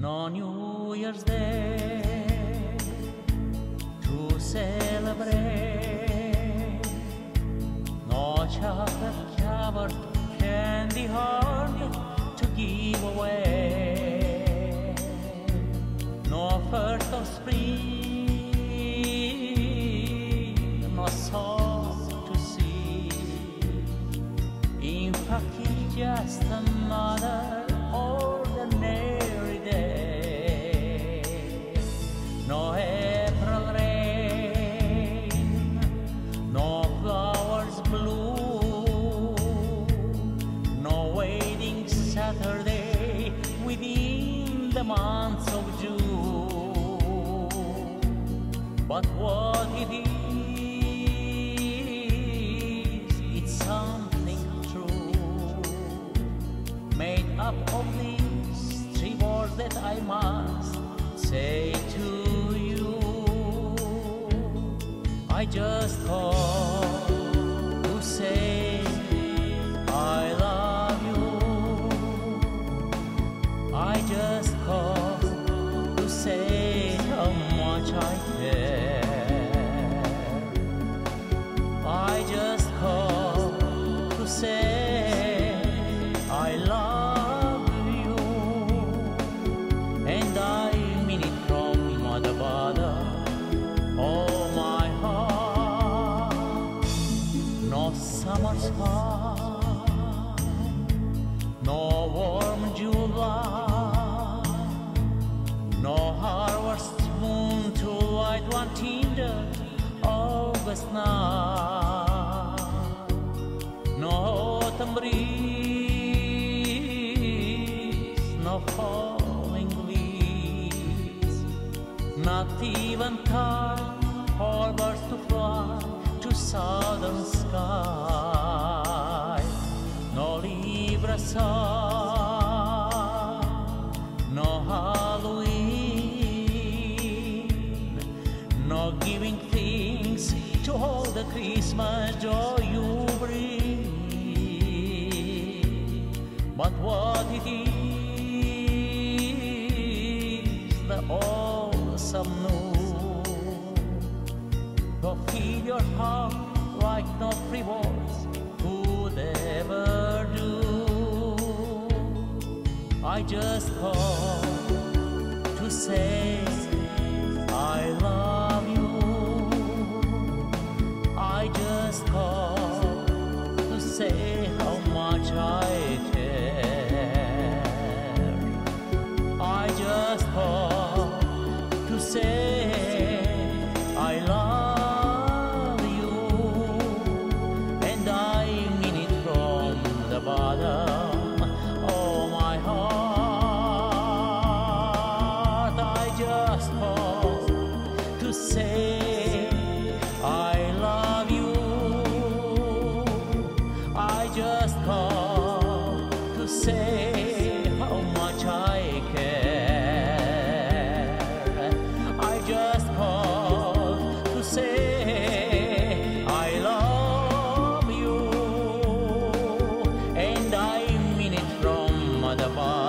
No New Year's Day to celebrate. No chocolate covered candy heart to give away. No first of spring, no song to see. In fact, just another ordinary No April rain, no flowers blue, no waiting Saturday within the months of June. But what it is, it's something true, made up of words that I must say to you. I just call summer sun, no warm July, no harvest moon to light one tender August night, no autumn breeze, no falling leaves, not even time for birds to fly to southern the Christmas joy you bring. But what it is, the awesome news, to fill your heart like no free words could ever do. I just say Oh, my heart, I just to say I love you. I just to say. Baba.